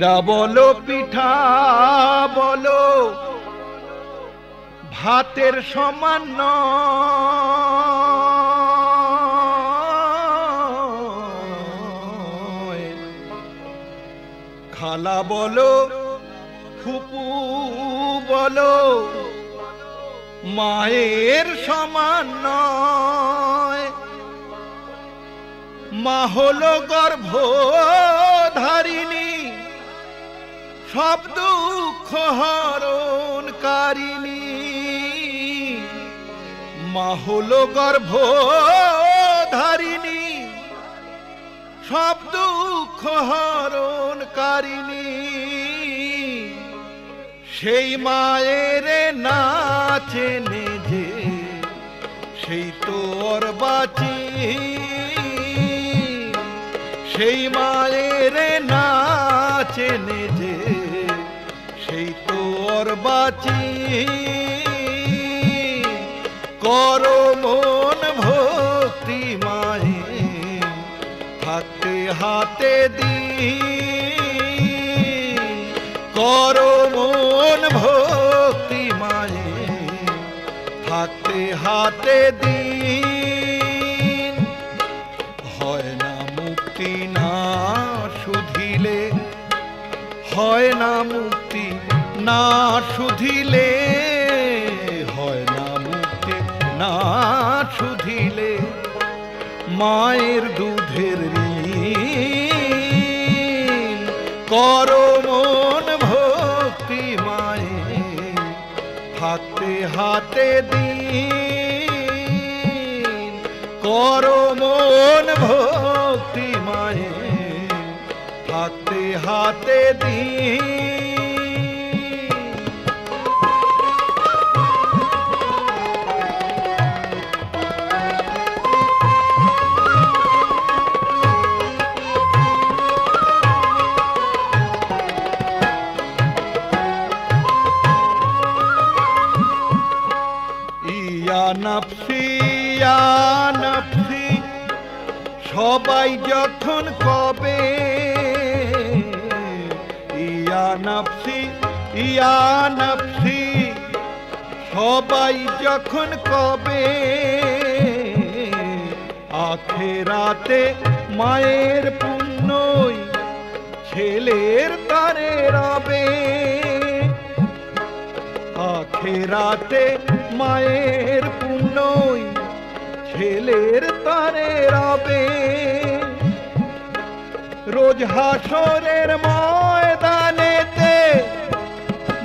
চিড়া বলো, পিঠা বলো। ভাতের সমান। খালা বলো, ফুপু বলো, মায়ের সমান মা হলো গর্ভধারিণী। সব দুঃখ হরণকারিণী। মা হলো গর্ভধারিণী। সব দুঃখ হরণকারিণী। সেই মায়ের নাচেনে যে সেই তোর বাঁচি। সেই মায়ের নাচেনে বাঁচি। কর মন ভক্তি মায়ে, হাতে হাতে দি। কর মন ভক্তি মায়ে, হাতে হাতে দি। হয় না মুক্তি না শুধিলে, হয় না মুক্তি না শুধিলে হয় না মুক্তি, না শুধিলে মায়ের দুধের কর মন ভক্তি মায়ে হাতে হাতে দিন। কর মন ভক্তি মায়ে হাতে হাতে দিন। সবাই যখন কবে ইয়া নাফসি ইয়া নাফসি, সবাই যখন কবে আখেরাতে মায়ের পুণ্যই ছেলের তারে রবে। আখেরাতে মায়ের পুণ্যই ছেলের তারে রাবে। রোজ হাসরের ময়দানেতে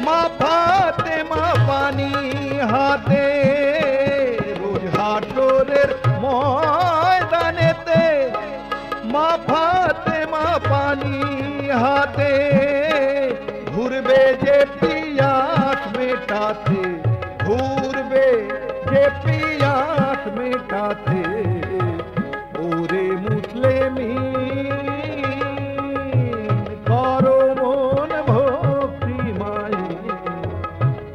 মা ফাতে মা পানি হাতে। রোজ হাসরের ময়দানেতে মা ফাতে মা পানি হাতে। ঘুরবে যে পিয়াস মেটাতে, ঘুরবে যে পিয়াস মেটাতে ওরে মুসলিমি করো মন ভক্তি মায়ে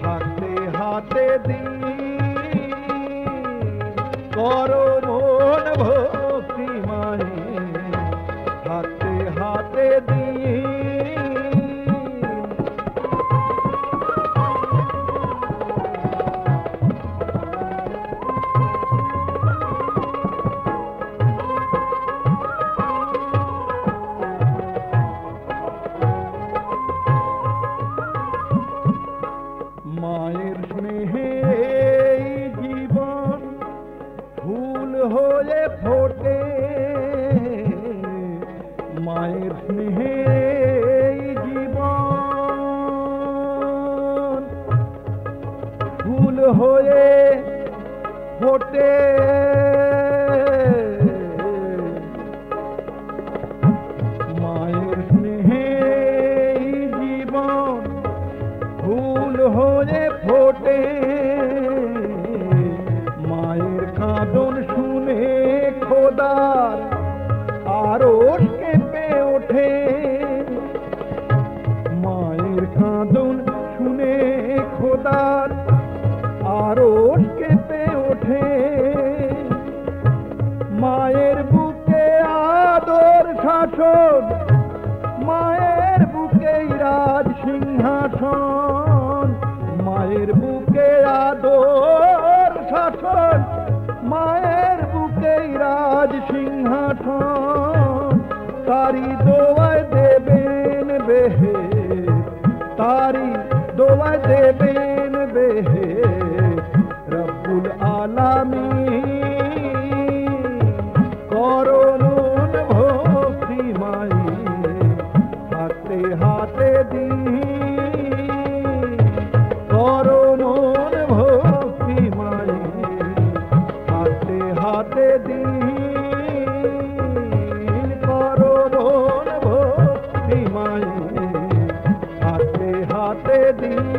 হাতে হাতে দি করো মায়ের স্নেহে জীবন ফুল হয়ে ফোটে। মায়ের স্নেহে তার আরও কেঁপে ওঠে। মায়ের বুকে আদর শাসন, মায়ের বুকে রাজ সিংহাসন, মায়ের বুকে আদর শাসন, মায়ের বুকে রাজ সিংহাসন। তারি দোয়া Thank you.